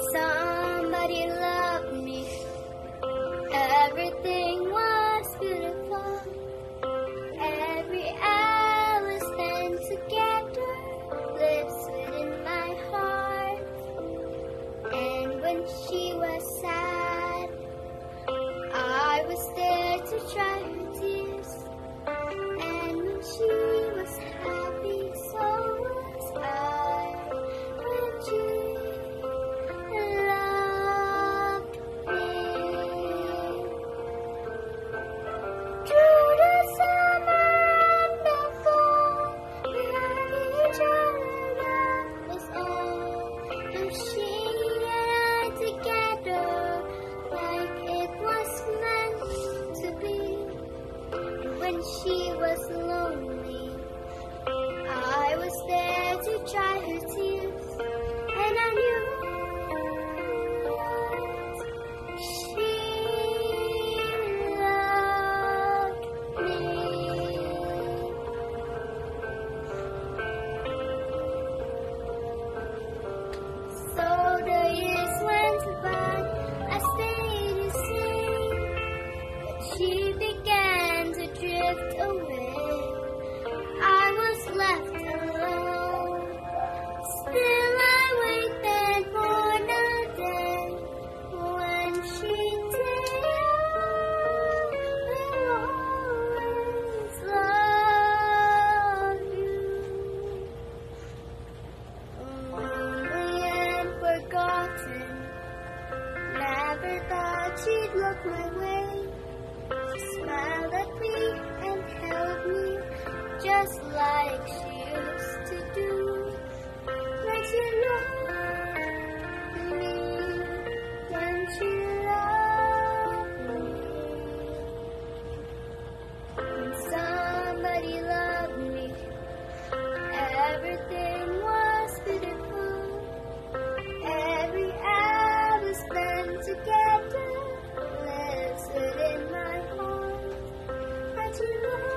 Somebody loved me. Everything was beautiful. Every hour spent together lives within my heart. And when she was sad, When she was lonely, to away. I was left alone. Still, I waited for the day when she did. Will always love you. Lonely and forgotten. Never thought she'd look my way. She smiled to.